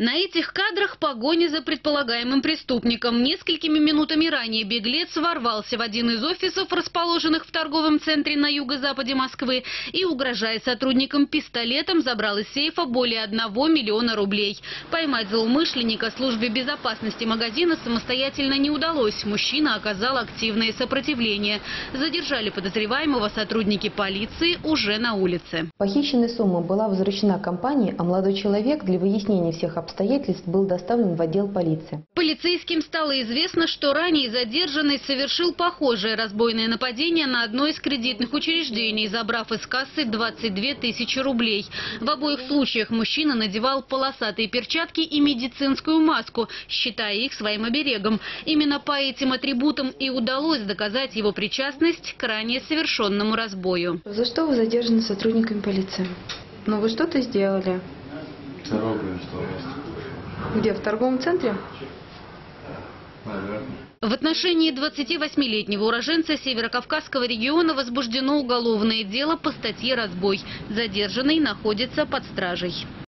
На этих кадрах погоня за предполагаемым преступником. Несколькими минутами ранее беглец ворвался в один из офисов, расположенных в торговом центре на юго-западе Москвы, и, угрожая сотрудникам пистолетом, забрал из сейфа более 1 миллиона рублей. Поймать злоумышленника службе безопасности магазина самостоятельно не удалось. Мужчина оказал активное сопротивление. Задержали подозреваемого сотрудники полиции уже на улице. Похищенная сумма была возвращена компании, а молодой человек для выяснения всех обстоятельств был доставлен в отдел полиции. Полицейским стало известно, что ранее задержанный совершил похожее разбойное нападение на одно из кредитных учреждений, забрав из кассы 22 тысячи рублей. В обоих случаях мужчина надевал полосатые перчатки и медицинскую маску, считая их своим оберегом. Именно по этим атрибутам и удалось доказать его причастность к ранее совершенному разбою. За что вы задержаны сотрудниками полиции? Ну вы что-то сделали? Дорогу что Где, в торговом центре? В отношении 28-летнего уроженца Северокавказского региона возбуждено уголовное дело по статье «Разбой». Задержанный находится под стражей.